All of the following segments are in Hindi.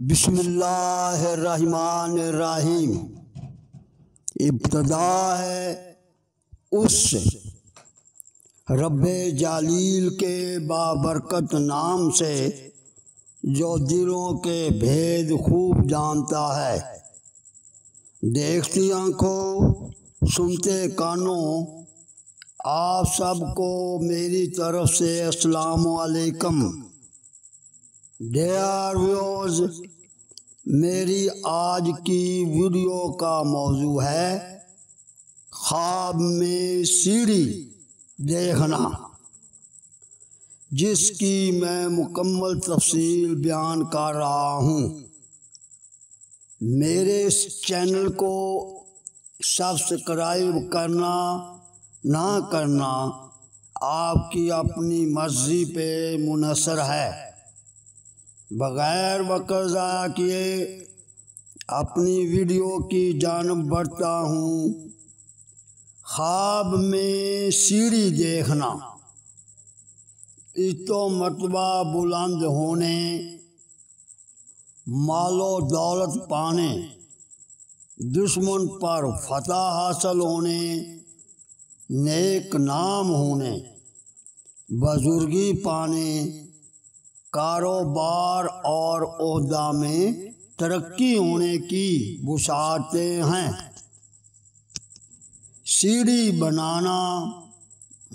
बिस्मिल्लाहिर्रहमानिर्रहीम। इब्तदा है उस रब जालील के बाबरकत नाम से, जो दिलों के भेद खूब जानता है। देखती आँखों, सुनते कानों, आप सबको मेरी तरफ़ से अस्सलाम वालेकुम डेयर व्यूज़ मेरी आज की वीडियो का मौजू है ख्वाब में सीढ़ी देखना, जिसकी मैं मुकम्मल तफसील बयान कर रहा हूँ। मेरे इस चैनल को सब्सक्राइब करना ना करना, आपकी अपनी मर्ज़ी पे मुनसर है। बग़ैर ज़ाया किए अपनी वीडियो की जानब बढ़ता हूँ। ख्वाब में सीढ़ी देखना इस तो मरतबा बुलंद होने, मालो दौलत पाने, दुश्मन पर फतह हासिल होने, नेक नाम होने, बुजुर्गी पाने कारोबार और ओहदा में तरक्की होने की बुशारतें हैं। सीढ़ी बनाना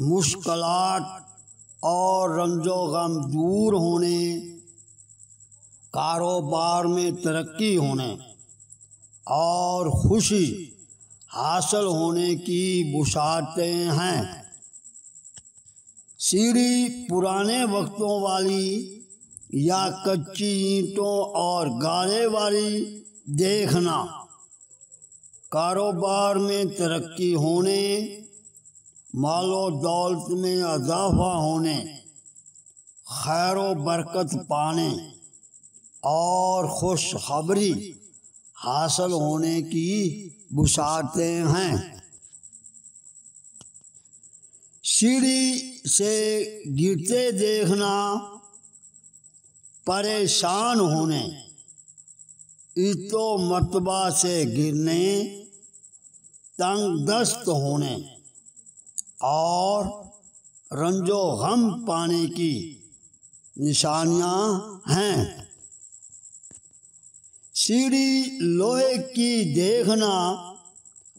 मुश्किलात और रंजो गम दूर होने, कारोबार में तरक्की होने और खुशी हासिल होने की बुशारतें हैं। सीढ़ी पुराने वक्तों वाली या कच्ची ईंटों और गाले वाली देखना। कारोबार में तरक्की होने, मालो दौलत में इजाफा होने खैर बरकत पाने और खुशखबरी हासिल होने की बुशारतें हैं। सीढ़ी से गिरते देखना परेशान होने। इतो मरतबा से गिरने तंग दस्त होने और रंजो गम पाने की निशानियाँ हैं। सीढ़ी लोहे की देखना,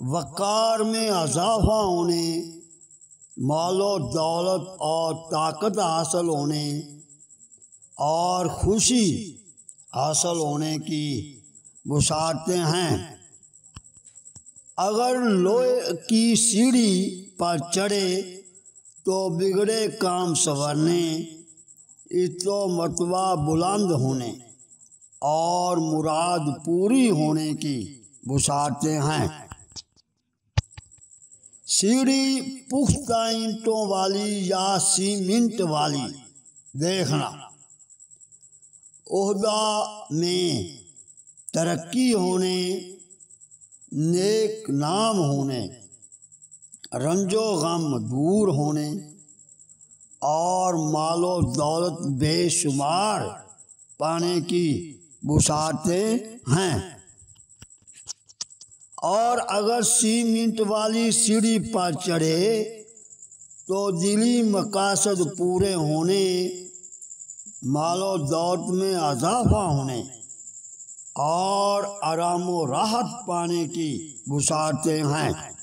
वकार में अजाफा होने, मालो दौलत और ताकत हासिल होने और खुशी हासिल होने की बुशारतें हैं। अगर लोहे की सीढ़ी पर चढ़े तो बिगड़े काम संवरने इतो मतवा बुलंद होने और मुराद पूरी होने की बुशारतें हैं। सीढ़ी पुख्ता ईंटों वाली या सीमेंट वाली देखना। ओहदा में तरक्की होने, नेक नाम होने, रंजो गम दूर होने और मालो दौलत बेशुमार पाने की बुशारतें हैं। और अगर सीमेंट वाली सीढ़ी पर चढ़े तो दिली मकासद पूरे होने मालो दौलत में अजाफा होने और आराम राहत पाने की बुशारतें हैं।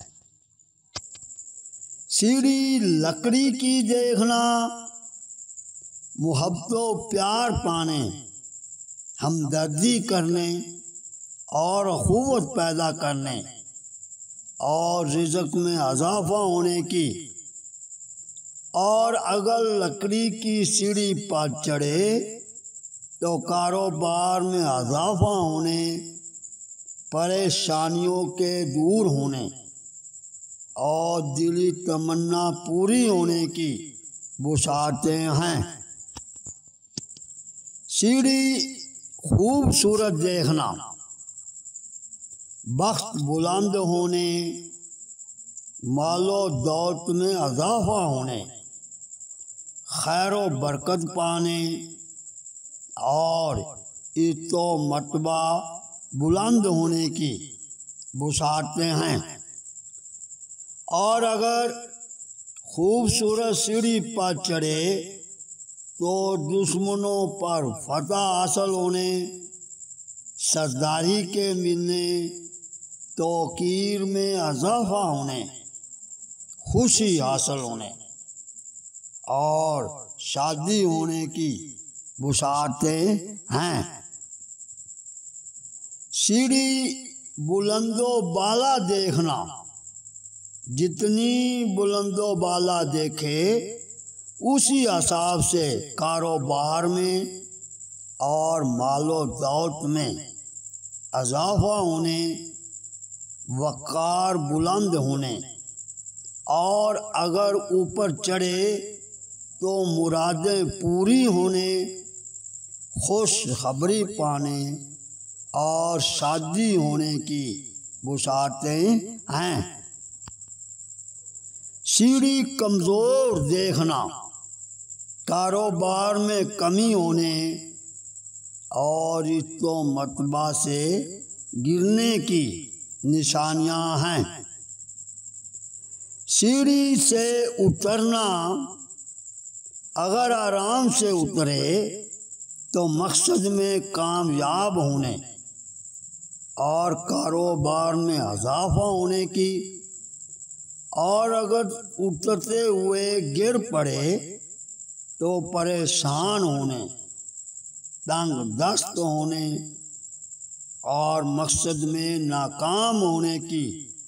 सीढ़ी लकड़ी की देखना, मोहब्बत प्यार पाने, हमदर्दी करने और क़वत पैदा करने और रिजक में अजाफा होने की और अगर लकड़ी की सीढ़ी पर चढ़े तो कारोबार में अजाफा होने, परेशानियों के दूर होने और दिली तमन्ना पूरी होने की बुशारतें हैं। सीढ़ी खूबसूरत देखना, बख्त बुलंद होने, मालो दौलत में अजाफा होने खैर बरकत पाने और तो मतबा बुलंद होने की बुसारते हैं। और अगर खूबसूरत सीढ़ी पर चढ़े तो दुश्मनों पर फतह हासिल होने, सरदारी के मिलने, तोकीर में अजाफा होने, खुशी हासिल होने। और शादी होने की बुशारतें हैं। सीढ़ी बुलंदो बाला देखना। जितनी बुलंदो बाला देखे, उसी हिसाब से कारोबार में और मालो दौलत में अजाफा होने, वक़ार बुलंद होने। और अगर ऊपर चढ़े तो मुरादें पूरी होने, खुश खबरी पाने और शादी होने की बुशारतें हैं। सीढ़ी कमज़ोर देखना, कारोबार में कमी होने और तो मतबा से गिरने की निशानियाँ हैं। सीढ़ी से उतरना अगर आराम से उतरे तो मकसद में कामयाब होने और कारोबार में इजाफा होने की। और अगर उतरते हुए गिर पड़े तो परेशान होने तंग दस्त होने और मकसद में नाकाम होने की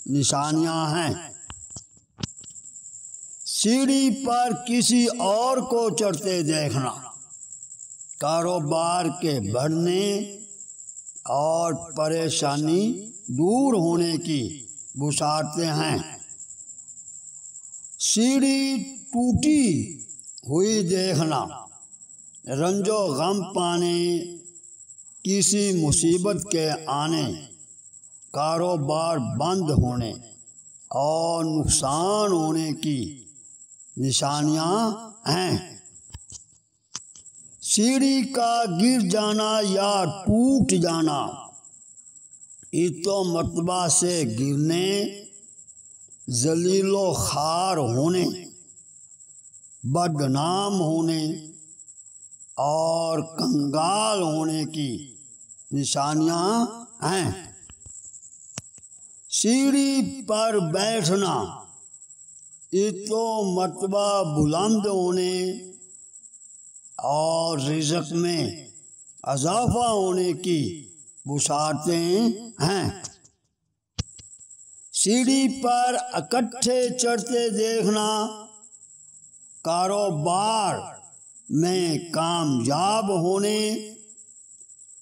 निशानियाँ हैं। सीढ़ी पर किसी और को चढ़ते देखना। कारोबार के बढ़ने और परेशानी दूर होने की बुसारते हैं। सीढ़ी टूटी हुई देखना, रंजो गम पाने, किसी मुसीबत के आने, कारोबार बंद होने और नुकसान होने की निशानियाँ हैं। सीढ़ी का गिर जाना या टूट जाना तो मतबा से गिरने, जलीलो खार होने, बदनाम होने और कंगाल होने की निशानियाँ हैं। सीढ़ी पर बैठना तो मतबा बुलंद होने और रिजक में अजाफा होने की बुशारतें हैं। सीढ़ी पर इकट्ठे चढ़ते देखना कारोबार में कामयाब होने,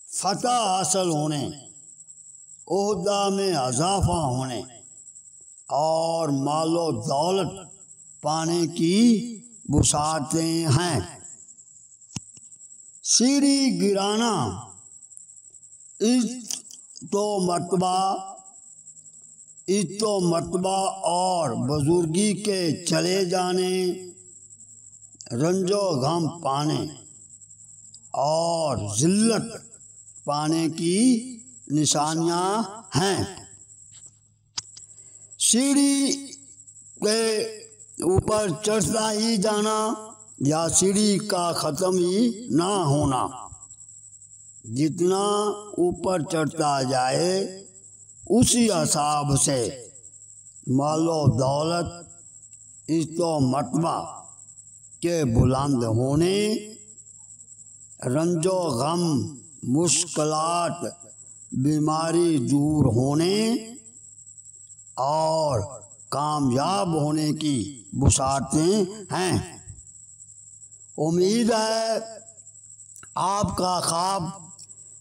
फतह हासिल होने अहदा में अजाफा होने। और मालो दौलत पाने की बुसारतें हैं। सीढ़ी गिराना इस तो मतबा इस तो मतबा और बुजुर्गी के चले जाने, रंजो गम पाने और जिल्लत पाने की निशानियाँ हैं। सीढ़ी के ऊपर चढ़ता ही जाना या सीढ़ी का ख़त्म ही ना होना। जितना ऊपर चढ़ता जाए, उसी हिसाब से मालो दौलत तो मतबा के बुलंद होने रंजो गम मुश्किलात, बीमारी दूर होने और कामयाब होने की बुसारतें हैं। उम्मीद है आपका ख्वाब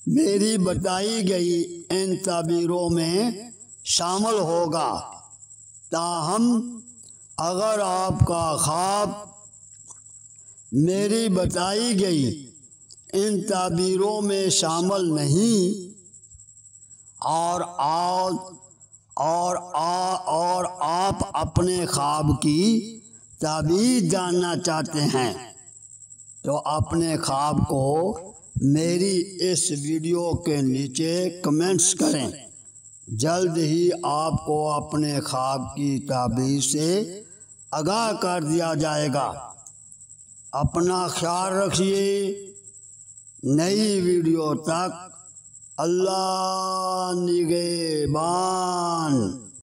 मेरी बताई गई इन तबीरों में शामिल होगा। ताहम अगर आपका ख्वाब मेरी बताई गई इन ताबीरों में शामिल नहीं, और आज और आ और आप अपने ख्वाब की ताबीर जानना चाहते हैं तो अपने ख्वाब को मेरी इस वीडियो के नीचे कमेंट्स करें। जल्द ही आपको अपने ख्वाब की ताबीर से आगाह कर दिया जाएगा। अपना ख्याल रखिए। नई वीडियो तक अल्लाह निगेबान।